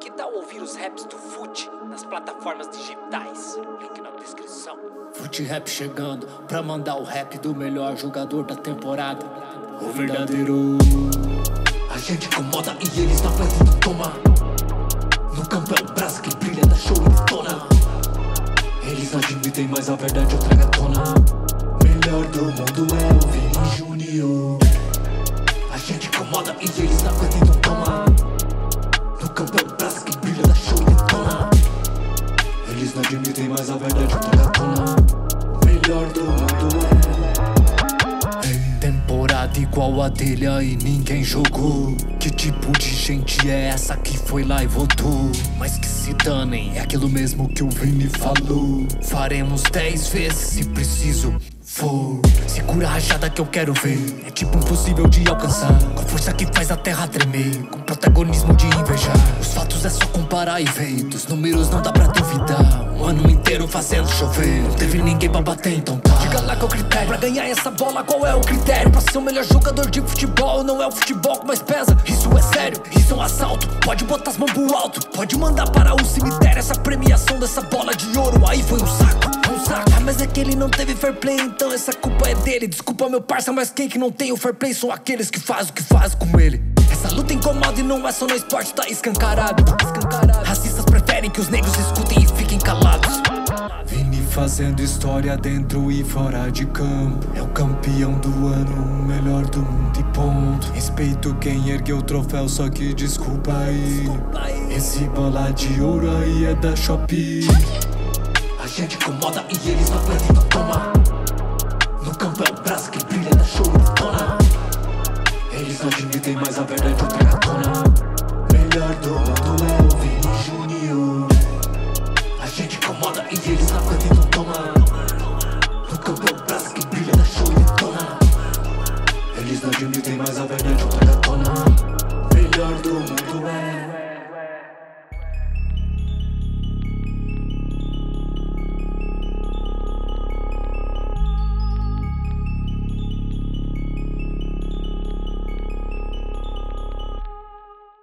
Que tal ouvir os raps do Fute nas plataformas digitais? Link na descrição. Fute Rap chegando pra mandar o rap do melhor jogador da temporada. O verdadeiro. A gente incomoda e eles na frente do toma. No campo é o braço que brilha, da show e detona. Eles não admitem, mas a verdade eu trago à tona. Melhor do mundo é o Vini Júnior. A gente incomoda e eles na frente do toma. No campo braço que brilha, da show e detona. Eles não admitem, mas a verdade trago à tona. Melhor do mundo é. Temporada igual a dele aí ninguém jogou. Que tipo de gente é essa que foi lá e votou? Mas que se danem, é aquilo mesmo que o Vini falou. Faremos dez vezes se preciso for. Segura a rajada que eu quero ver. É tipo impossível de alcançar. Com força que faz a terra tremer. Com protagonismo de invejar. Os fatos é só comparar e ver. Dos números não dá pra duvidar. Um ano inteiro fazendo chover. Não teve ninguém pra bater, então tá. Diga lá qual é o critério pra ganhar essa bola, qual é o critério? Pra ser o melhor jogador de futebol, não é o futebol que mais pesa. Isso é sério, isso é um assalto. Pode botar as mãos pro alto, pode mandar para o cemitério. Essa premiação dessa bola de ouro aí foi um saco. Mas é que ele não teve fair play, então essa culpa é dele. Desculpa, meu parça, mas quem que não tem o fair play são aqueles que fazem o que fazem com ele. Essa luta incomoda e não é só no esporte, tá escancarado. escancarado. Racistas preferem que os negros escutem e fiquem calados. Vini fazendo história dentro e fora de campo. É o campeão do ano, o melhor do mundo e ponto. Respeito quem ergueu o troféu, só que desculpa aí. Esse bola de ouro aí é da Shopee gente incomoda e eles não perdem, não toma. No campo é o braço que brilha na show e tona Eles não admitem mais a verdade ou trago à tona Melhor do mundo é o Vini Junior. A gente incomoda e eles não perdem, não toma. No campo é o braço que brilha na show e tona Eles não admitem mais a verdade ou trago à tona Melhor do mundo é